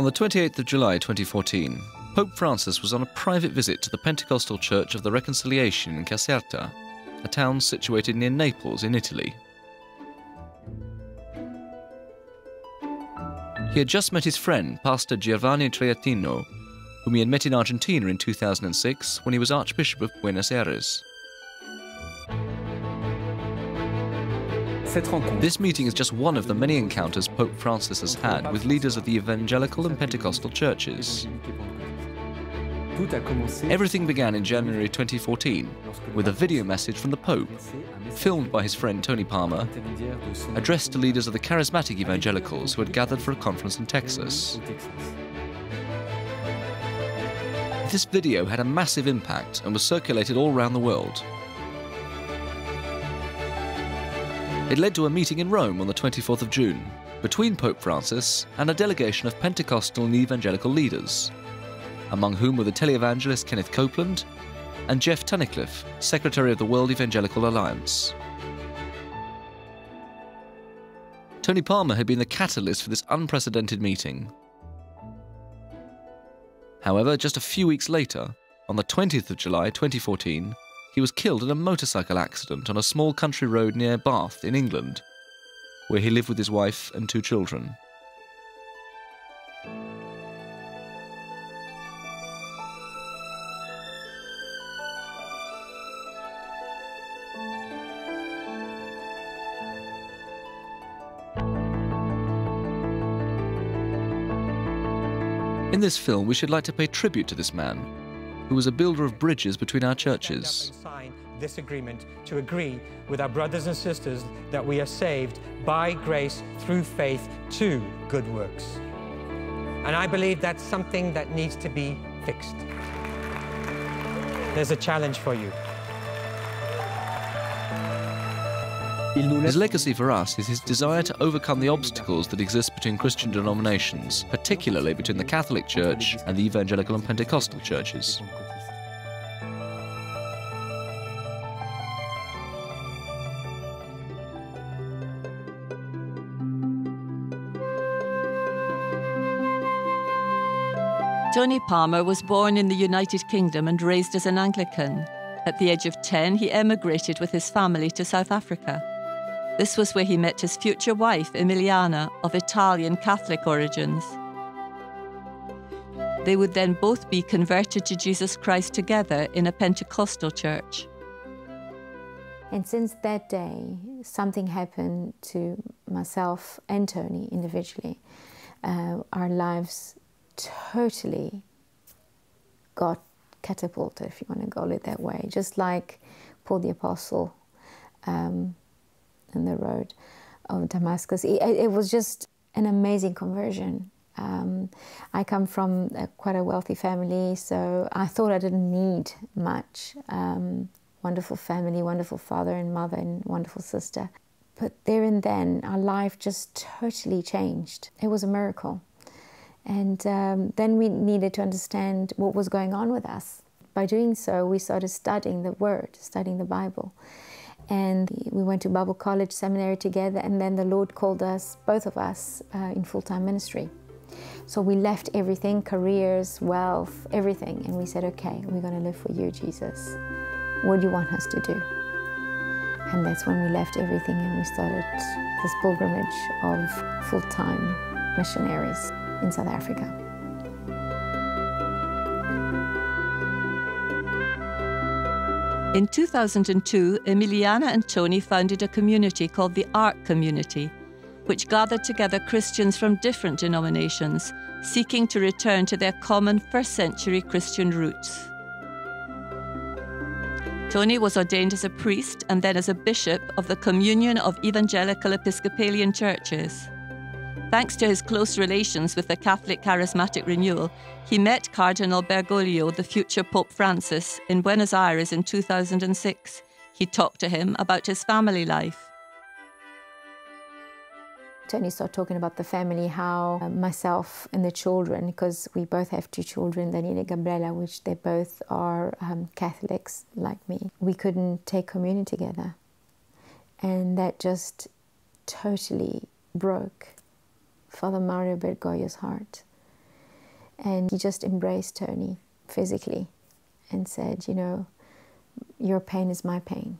On the 28th of July 2014, Pope Francis was on a private visit to the Pentecostal Church of the Reconciliation in Caserta, a town situated near Naples in Italy. He had just met his friend, Pastor Giovanni Traettino, whom he had met in Argentina in 2006 when he was Archbishop of Buenos Aires. This meeting is just one of the many encounters Pope Francis has had with leaders of the evangelical and Pentecostal churches. Everything began in January 2014 with a video message from the Pope, filmed by his friend Tony Palmer, addressed to leaders of the charismatic evangelicals who had gathered for a conference in Texas. This video had a massive impact and was circulated all around the world. It led to a meeting in Rome on the 24th of June between Pope Francis and a delegation of Pentecostal and evangelical leaders among whom were the televangelist Kenneth Copeland and Jeff Tunnicliffe, Secretary of the World Evangelical Alliance. Tony Palmer had been the catalyst for this unprecedented meeting. However, just a few weeks later, on the 20th of July 2014, he was killed in a motorcycle accident on a small country road near Bath in England, where he lived with his wife and two children. In this film, we should like to pay tribute to this man, who was a builder of bridges between our churches. This agreement to agree with our brothers and sisters that we are saved by grace through faith to good works. And I believe that's something that needs to be fixed. There's a challenge for you. His legacy for us is his desire to overcome the obstacles that exist between Christian denominations, particularly between the Catholic Church and the evangelical and Pentecostal churches. Tony Palmer was born in the United Kingdom and raised as an Anglican. At the age of 10, he emigrated with his family to South Africa. This was where he met his future wife, Emiliana, of Italian Catholic origins. They would then both be converted to Jesus Christ together in a Pentecostal church. And since that day, something happened to myself and Tony individually. Uh, our lives totally got catapulted, if you want to call it that way, just like Paul the Apostle. Um, in the road of Damascus. It, it was just an amazing conversion. Um, I come from a, quite a wealthy family, so I thought I didn't need much. Um, wonderful family, wonderful father and mother, and wonderful sister. But there and then, our life just totally changed. It was a miracle. And um, then we needed to understand what was going on with us. By doing so, we started studying the Word, studying the Bible and we went to Bible College Seminary together, and then the Lord called us, both of us, uh, in full time ministry. So we left everything careers, wealth, everything and we said, okay, we're going to live for you, Jesus. What do you want us to do? And that's when we left everything and we started this pilgrimage of full time missionaries in South Africa. In 2002, Emiliana and Tony founded a community called the Ark Community, which gathered together Christians from different denominations, seeking to return to their common first century Christian roots. Tony was ordained as a priest and then as a bishop of the Communion of Evangelical Episcopalian Churches. Thanks to his close relations with the Catholic Charismatic Renewal, he met Cardinal Bergoglio, the future Pope Francis, in Buenos Aires in 2006. He talked to him about his family life. Tony started talking about the family, how uh, myself and the children, because we both have two children, Daniela and Gabriela, which they both are um, Catholics like me, we couldn't take communion together. And that just totally broke Father Mario Bergoglio's heart. And he just embraced Tony physically and said, You know, your pain is my pain.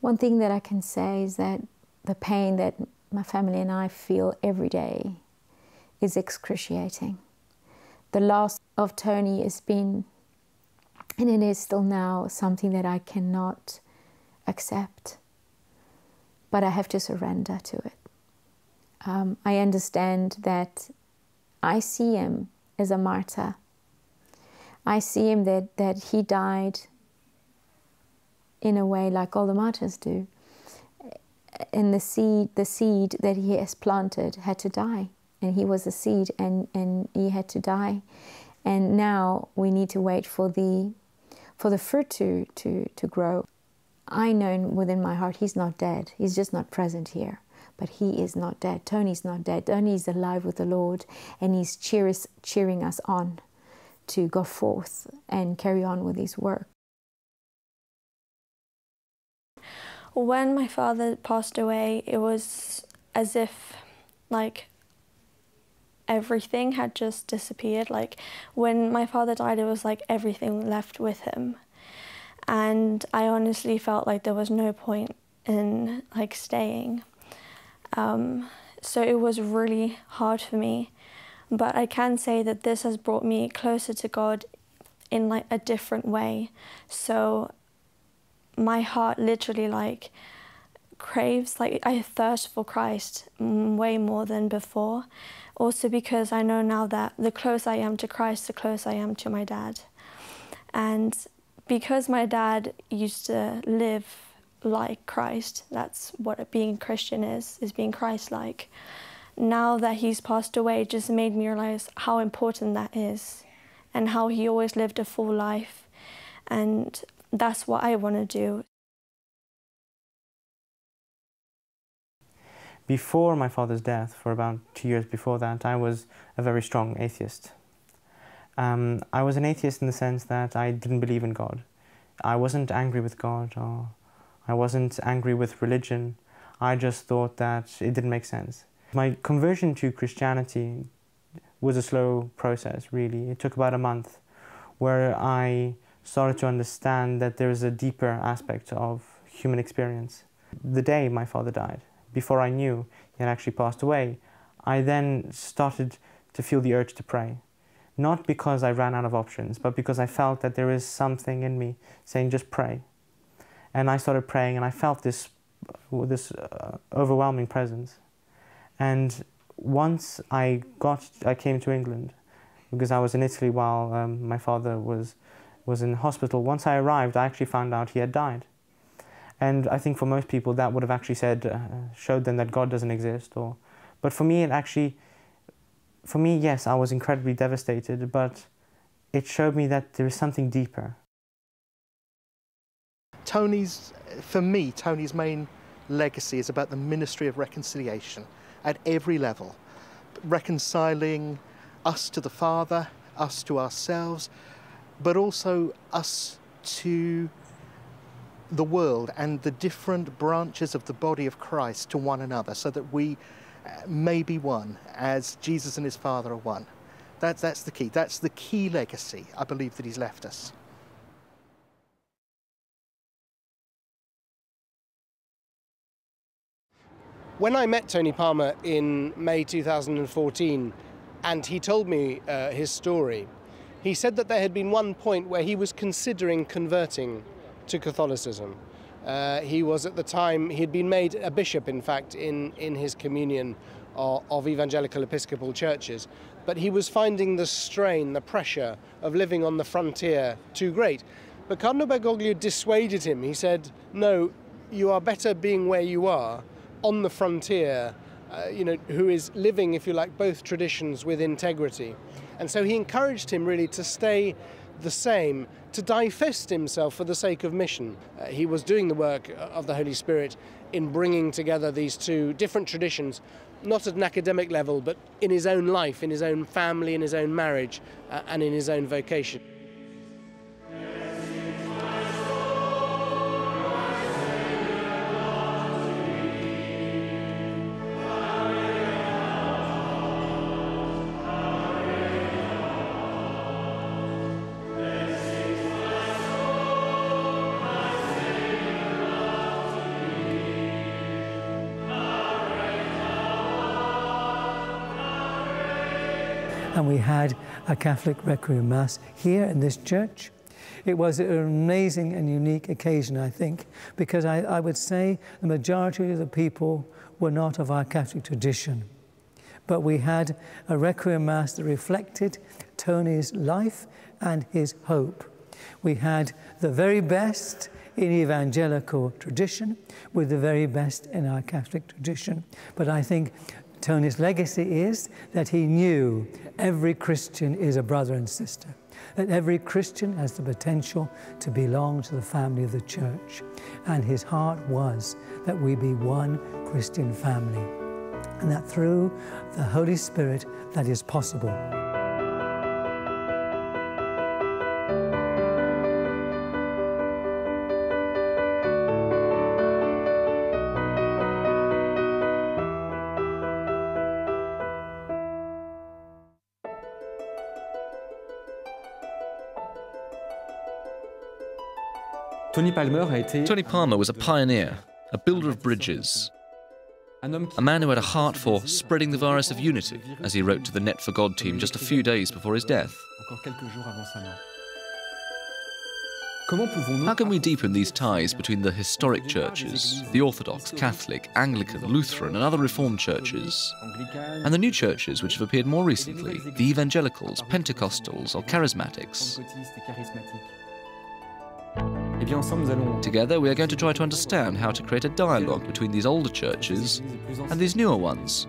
One thing that I can say is that the pain that my family and I feel every day is excruciating. The loss of Tony has been, and it is still now, something that I cannot accept. But I have to surrender to it. Um, I understand that I see him as a martyr. I see him that, that he died in a way like all the martyrs do. And the seed, the seed that he has planted had to die. And he was a seed and, and he had to die. And now we need to wait for the for the fruit to, to, to grow. I know within my heart he's not dead. He's just not present here. But he is not dead. Tony's not dead. Tony's alive with the Lord and he's cheer cheering us on to go forth and carry on with his work. When my father passed away, it was as if like everything had just disappeared. Like when my father died, it was like everything left with him. And I honestly felt like there was no point in like staying. Um, so it was really hard for me. But I can say that this has brought me closer to God in like a different way. So my heart literally like craves like I thirst for Christ way more than before. Also because I know now that the closer I am to Christ, the closer I am to my dad. And because my dad used to live like Christ, that's what being Christian is, is being Christ-like. Now that he's passed away, it just made me realize how important that is and how he always lived a full life. And that's what I want to do. Before my father's death, for about two years before that, I was a very strong atheist. Um, I was an atheist in the sense that I didn't believe in God. I wasn't angry with God or I wasn't angry with religion. I just thought that it didn't make sense. My conversion to Christianity was a slow process, really. It took about a month where I started to understand that there is a deeper aspect of human experience. The day my father died, before I knew he had actually passed away, I then started to feel the urge to pray. Not because I ran out of options, but because I felt that there is something in me saying, just pray. And I started praying, and I felt this, this uh, overwhelming presence. And once I got, I came to England, because I was in Italy while um, my father was was in hospital. Once I arrived, I actually found out he had died. And I think for most people, that would have actually said, uh, showed them that God doesn't exist. Or, but for me, it actually, for me, yes, I was incredibly devastated, but it showed me that there is something deeper. Tony's, for me, Tony's main legacy is about the ministry of reconciliation at every level, reconciling us to the Father, us to ourselves, but also us to the world and the different branches of the body of Christ to one another so that we may be one as Jesus and his Father are one. That's, that's the key. That's the key legacy, I believe, that he's left us. When I met Tony Palmer in May 2014 and he told me uh, his story, he said that there had been one point where he was considering converting to Catholicism. Uh, he was at the time, he had been made a bishop, in fact, in, in his communion of, of evangelical episcopal churches. But he was finding the strain, the pressure of living on the frontier too great. But Cardinal Bergoglio dissuaded him. He said, No, you are better being where you are, on the frontier, uh, you know, who is living, if you like, both traditions with integrity. And so he encouraged him really to stay the same, to divest himself for the sake of mission. Uh, he was doing the work of the Holy Spirit in bringing together these two different traditions, not at an academic level, but in his own life, in his own family, in his own marriage, uh, and in his own vocation. And we had a Catholic Requiem Mass here in this church. It was an amazing and unique occasion, I think, because I, I would say the majority of the people were not of our Catholic tradition. But we had a Requiem Mass that reflected Tony's life and his hope. We had the very best in evangelical tradition with the very best in our Catholic tradition. But I think Tony's legacy is that he knew every Christian is a brother and sister, that every Christian has the potential to belong to the family of the church. And his heart was that we be one Christian family, and that through the Holy Spirit that is possible. Tony Palmer a été Tony Palmer was a pioneer, a builder of bridges, a man who had a heart for spreading the virus of unity, as he wrote to the Net for God team just a few days before his death. encore quelques jours avant sa mort. How can we deepen these ties between the historic churches, the Orthodox, Catholic, Anglican, Lutheran, and other Reformed churches, and the new churches which have appeared more recently, the Evangelicals, Pentecostals, or Charismatics? Eh Together, we are going to try to understand how to create a dialogue between these older churches and these newer ones,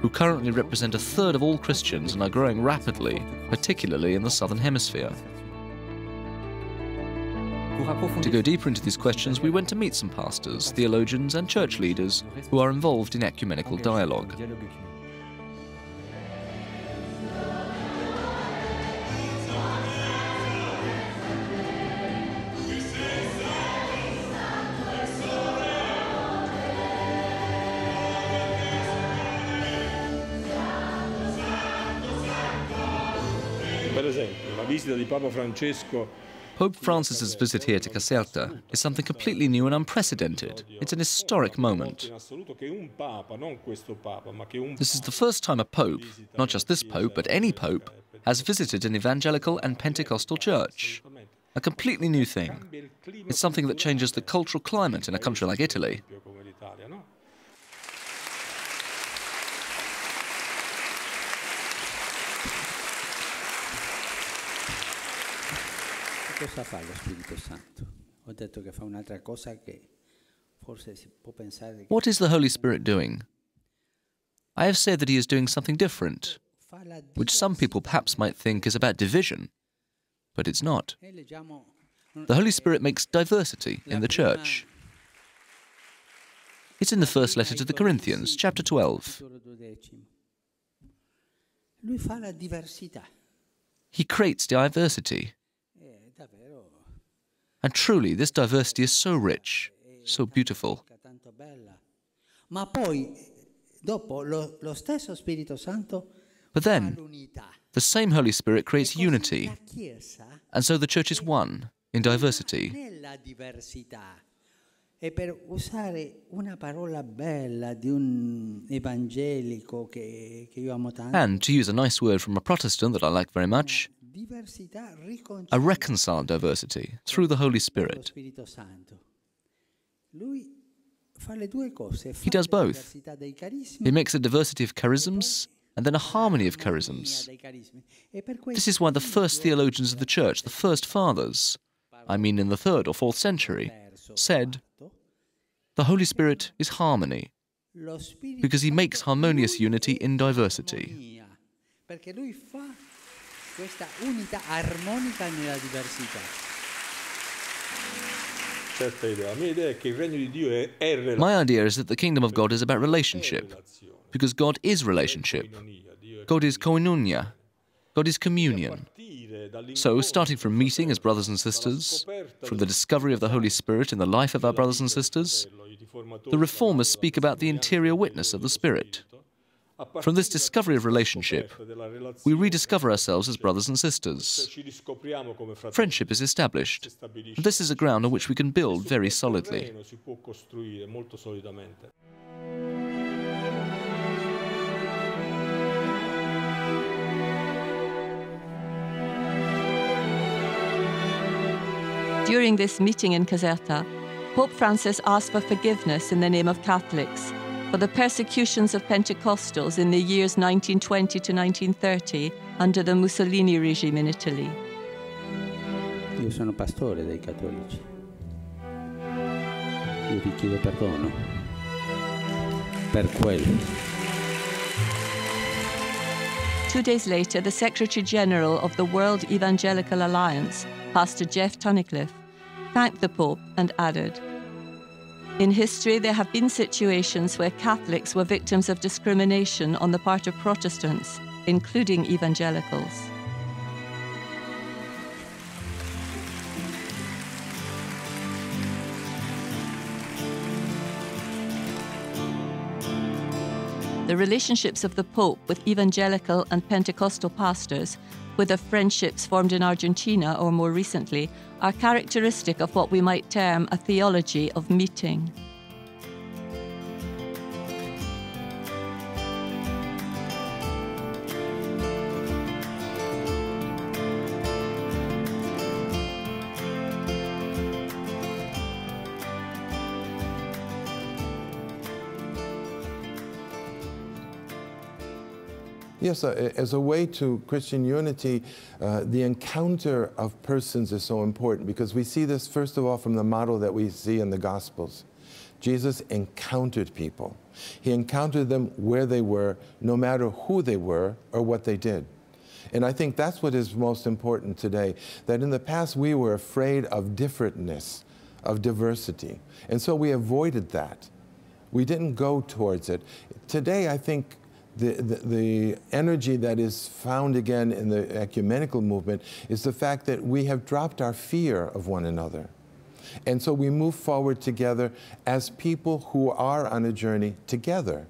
who currently represent a third of all Christians and are growing rapidly, particularly in the Southern Hemisphere. To go deeper into these questions, we went to meet some pastors, theologians, and church leaders who are involved in ecumenical dialogue. Visita di Papa Francesco Pope Francis's visit here to Caserta is something completely new and unprecedented. It's an historic moment. in assoluto che un papa, non questo papa, ma che un This is the first time a pope, not just this pope, but any pope, has visited an evangelical and Pentecostal church. A completely new thing. It's something that changes the cultural climate in a country like Italy. come l'Italia, no? Cosa fa lo Spirito Santo? Ho detto che fa un'altra cosa che forse si può pensare che What is the Holy Spirit doing? I have said that he is doing something different, which some people perhaps might think is about division, but it's not. Eh, e The Holy Spirit makes diversity in the church. It's in the first letter to the Corinthians, chapter 12. capitolo duodecimo. Lui fa la diversità. He creates diversity. And truly, this diversity is so rich, so beautiful. tanto bella. Ma poi, dopo, lo, lo stesso Spirito Santo But then, the same Holy Spirit creates unity, and so the church is one in diversity. E per usare una parola bella di un evangelico che, che io amo tanto, And, to use a nice word from a Protestant that I like very much, diversità a reconciled diversity through the Holy Spirit. Spirito Santo. Lui fa le due cose, He does both. diversità dei carismi He makes a diversity of charisms and then a harmony of charisms. dei carismi. Per This is why the first theologians of the church, the first fathers, I mean in the third or fourth century, said, The Holy Spirit is harmony, because he makes harmonious unity in diversity. My idea is that the kingdom of God is about relationship, because God is relationship. God is koinonia. God is communion. So, starting from meeting as brothers and sisters, from the discovery of the Holy Spirit in the life of our brothers and sisters, the reformers speak about the interior witness of the Spirit. From this discovery of relationship, we rediscover ourselves as brothers and sisters. Friendship is established, and this is a ground on which we can build very solidly. During this meeting in Caserta, Pope Francis asked for forgiveness in the name of Catholics for the persecutions of Pentecostals in the years 1920 to 1930 under the Mussolini regime in Italy. Io sono pastore dei cattolici. Io vi chiedo perdono per quello. Two days later, the Secretary General of the World Evangelical Alliance, Pastor Jeff Tunnicliffe, thanked the Pope and added In history, there have been situations where Catholics were victims of discrimination on the part of Protestants, including evangelicals. The relationships of the Pope with evangelical and Pentecostal pastors, whether friendships formed in Argentina or more recently, are characteristic of what we might term a theology of meeting. Yes, uh, as a way to Christian unity, uh, the encounter of persons is so important because we see this, first of all, from the model that we see in the Gospels. Jesus encountered people. He encountered them where they were, no matter who they were or what they did. And I think that's what is most important today, that in the past we were afraid of differentness, of diversity. And so we avoided that. We didn't go towards it. Today, I think the, the, the, energy that is found again in the ecumenical movement is the fact that we have dropped our fear of one another. And so we move forward together as people who are on a journey together.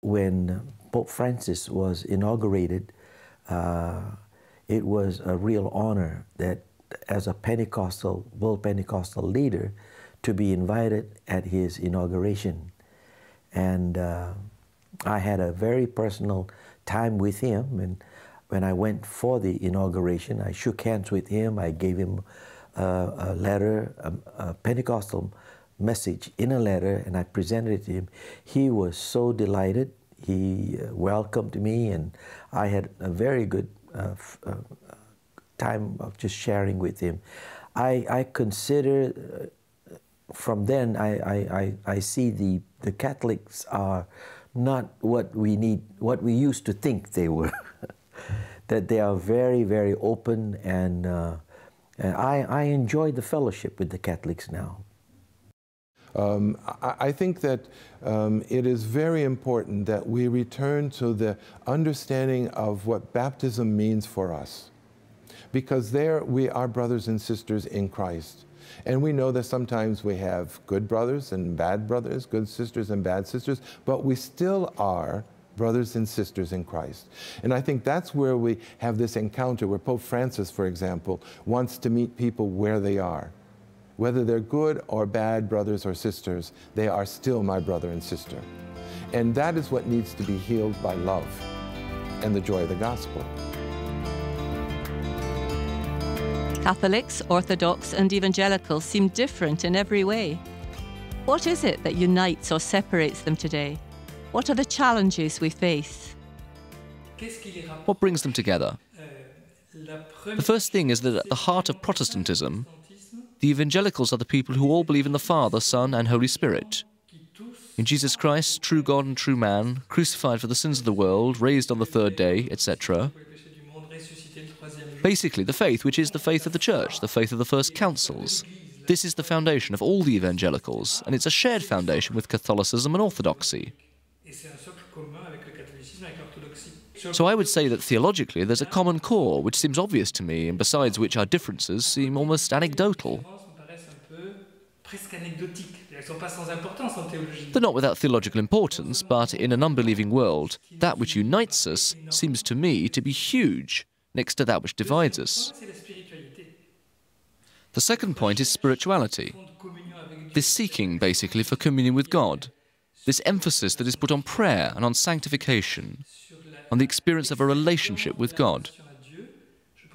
When Pope Francis was inaugurated, uh, it was a real honor that as a Pentecostal, world Pentecostal leader, to be invited at his inauguration. And uh, I had a very personal time with him. And when I went for the inauguration, I shook hands with him. I gave him a, a letter, a, a, Pentecostal message in a letter, and I presented it to him. He was so delighted. He uh, welcomed me, and I had a very good uh, uh time of just sharing with him. I, I consider uh, from then I, I, I, I, see the, the Catholics are not what we need, what we used to think they were. that they are very, very open, and, uh, and I, I enjoy the fellowship with the Catholics now. Um, I, I, think that um, it is very important that we return to the understanding of what baptism means for us. Because there we are brothers and sisters in Christ. And we know that sometimes we have good brothers and bad brothers, good sisters and bad sisters, but we still are brothers and sisters in Christ. And I think that's where we have this encounter where Pope Francis, for example, wants to meet people where they are. Whether they're good or bad brothers or sisters, they are still my brother and sister. And that is what needs to be healed by love and the joy of the gospel. Catholics, Orthodox, and Evangelicals seem different in every way. What is it that unites or separates them today? What are the challenges we face? What brings them together? The first thing is that at the heart of Protestantism, the evangelicals are the people who all believe in the Father, Son, and Holy Spirit. In Jesus Christ, true God and true man, crucified for the sins of the world, raised on the third day, etc. Basically, the faith, which is the faith of the church, the faith of the first councils. This is the foundation of all the evangelicals, and it's a shared foundation with Catholicism and Orthodoxy. So I would say that theologically there's a common core, which seems obvious to me, and besides which our differences seem almost anecdotal. They're not without theological importance, but in an unbelieving world, that which unites us seems to me to be huge next to that which divides us. The second point is spirituality. This seeking, basically, for communion with God. This emphasis that is put on prayer and on sanctification, on the experience of a relationship with God.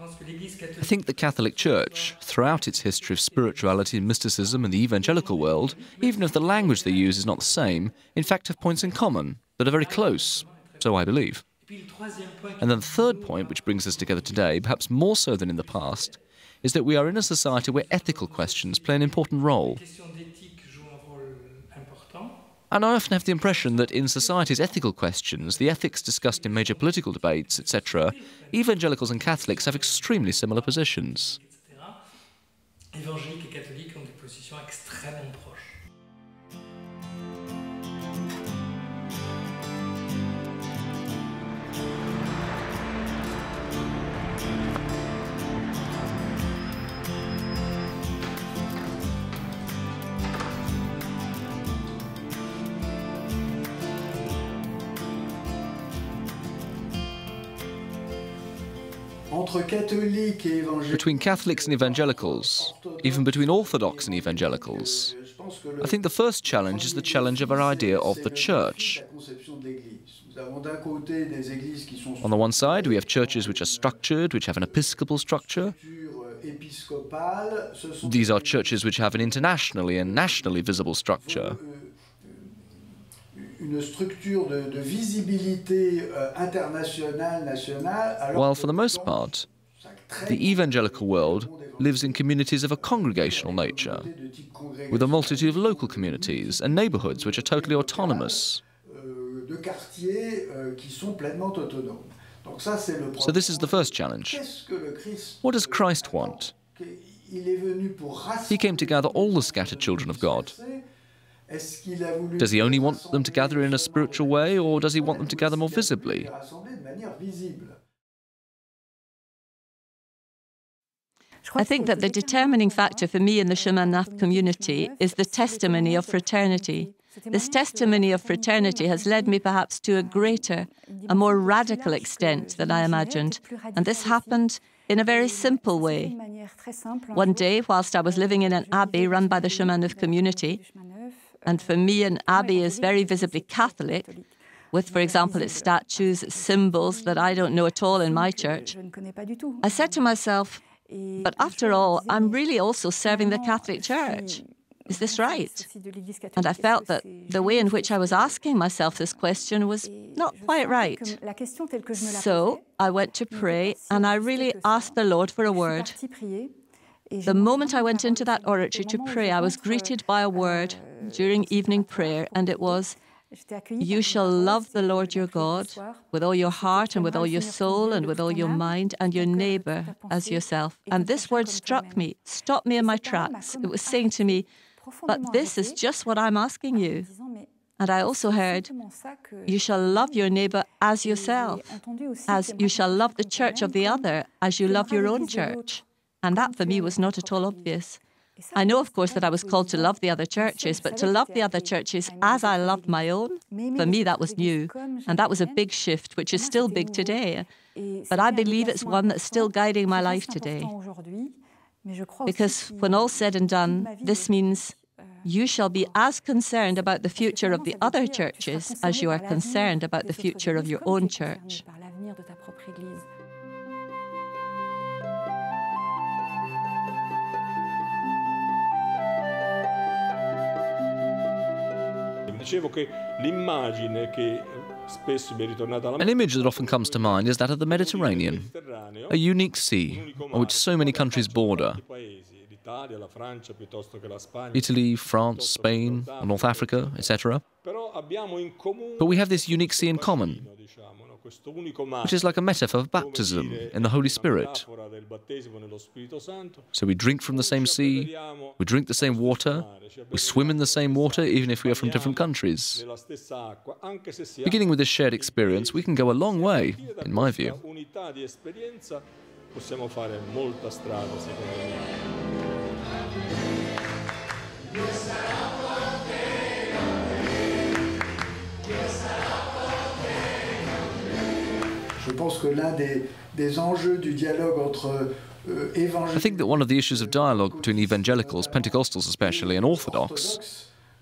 I think the Catholic Church, throughout its history of spirituality and mysticism in the evangelical world, even if the language they use is not the same, in fact have points in common that are very close, so I believe. And then the third point, which brings us together today, perhaps more so than in the past, is that we are in a society where ethical questions play an important role. And I often have the impression that in society's ethical questions, the ethics discussed in major political debates, etc., evangelicals and Catholics have extremely similar positions. Between Catholics and evangelicals, even between Orthodox and evangelicals, I think the first challenge is the challenge of our idea of the church. On the one side, we have churches which are structured, which have an episcopal structure. These are churches which have an internationally and nationally visible structure. Une structure de, de visibilité euh, internationale, nationale. While for the most part, the evangelical world lives in communities of a congregational nature, with a multitude of local communities and neighborhoods which are totally autonomous. euh, euh, qui sont pleinement autonomes. Donc ça, c'est le So this is the first challenge. Qu'est-ce que le Christ What does Christ want? Il est venu pour He came to gather all the scattered children of God. Does he only want them to gather in a spiritual way, or does he want them to gather more visibly? les rassembler de manière visible I think that the determining factor for me in the Chemin Neuf community is the testimony of fraternity. This testimony of fraternity has led me perhaps to a greater, a more radical extent than I imagined. And this happened in a very simple way. One day, whilst I was living in an abbey run by the Chemin Neuf community, and for me, an abbey is very visibly Catholic, with, for example, its statues, its symbols that I don't know at all in my church, I said to myself, but after all, I'm really also serving the Catholic Church. Is this right? And I felt that the way in which I was asking myself this question was not quite right. So I went to pray and I really asked the Lord for a word. The moment I went into that oratory to pray, I was greeted by a word during evening prayer, and it was, You shall love the Lord your God with all your heart and with all your soul and with all your mind, and your neighbor as yourself. And this word struck me, stopped me in my tracks. It was saying to me, But this is just what I'm asking you. And I also heard, You shall love your neighbor as yourself, as you shall love the church of the other as you love your own church. And that for me was not at all obvious. I know, of course, that I was called to love the other churches, but to love the other churches as I loved my own, for me that was new. And that was a big shift, which is still big today. But I believe it's one that's still guiding my life today. Because when all's said and done, this means you shall be as concerned about the future of the other churches as you are concerned about the future of your own church. An image that often comes to mind is that of the Mediterranean, a unique sea on which so many countries border paesi, l'Italia, la Francia piuttosto che la Spagna. Italy, France, Spain, North Africa, etc. Però abbiamo in comune But we have this unique sea in common, diciamo, no? questo unico mare. which is like a metaphor of baptism in the Holy Spirit. metafora del battesimo nello Spirito Santo. So we drink from the same sea, we drink the same water, we swim in the same water, even if we are from different countries. Nella stessa acqua, anche se si Beginning with this shared experience, we can go a long way, in my view. unità di possiamo fare molta strada secondo me. Pense que l'un des, des enjeux du dialogue entre euh, I think that one of the issues of dialogue between evangelicals, Pentecostals especially, and Orthodox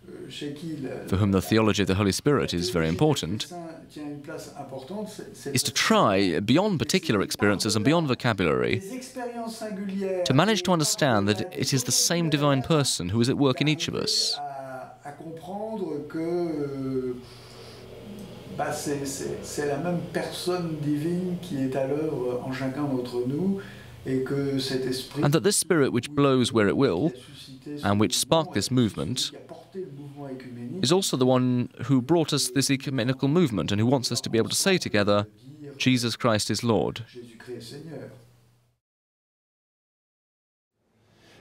euh, le- for whom the theology of the Holy Spirit is very important, saint tient une place importante, c'est- c'est is to try, beyond particular experiences and beyond vocabulary, les expériences singulières to manage to understand that it is the same divine person who is at work in each of us. à, à comprendre que euh, bah, c'est- c'est c'est la même personne divine qui est à l'œuvre en chacun d'entre nous et que cet esprit And that this spirit which blows where it will, and which sparked this movement, porté le mouvement œcuménique is also the one who brought us this ecumenical movement and who wants us to be able to say together, Jesus Christ is Lord. Jésus-Christ est Seigneur.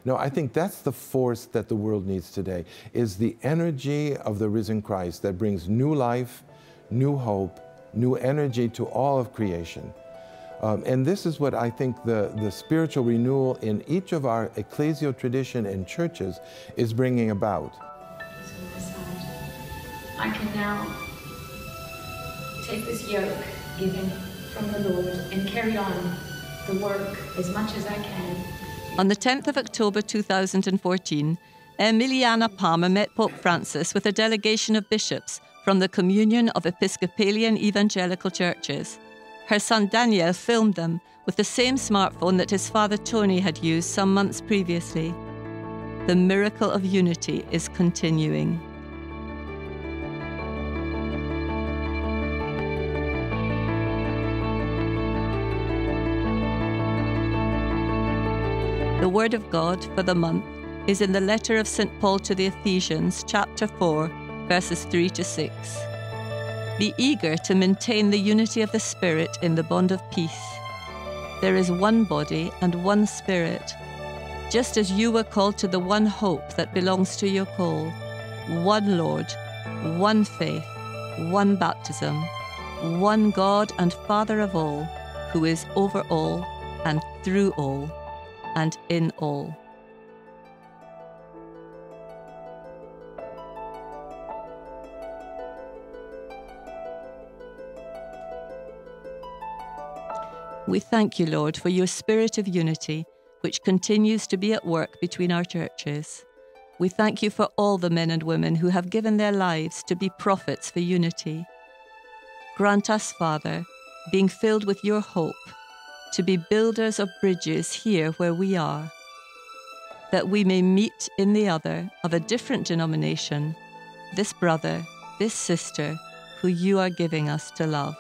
No, I think that's the force that the world needs today, is the energy of the risen Christ that brings new life, new hope, new energy to all of creation. Um, and this is what I think the, the spiritual renewal in each of our ecclesial tradition and churches is bringing about. I can now take this yoke given from the Lord and carry on the work as much as I can. On the 10th of October 2014, Emiliana Palmer met Pope Francis with a delegation of bishops from the Communion of Episcopalian Evangelical Churches. Her son Daniel filmed them with the same smartphone that his father Tony had used some months previously. The miracle of unity is continuing. The Word of God for the month is in the letter of St. Paul to the Ephesians, chapter 4, verses 3 to 6. Be eager to maintain the unity of the Spirit in the bond of peace. There is one body and one Spirit, just as you were called to the one hope that belongs to your call one Lord, one faith, one baptism, one God and Father of all, who is over all and through all and in all. We thank you, Lord, for your spirit of unity, which continues to be at work between our churches. We thank you for all the men and women who have given their lives to be prophets for unity. Grant us, Father, being filled with your hope, to be builders of bridges here where we are, that we may meet in the other of a different denomination this brother, this sister, who you are giving us to love.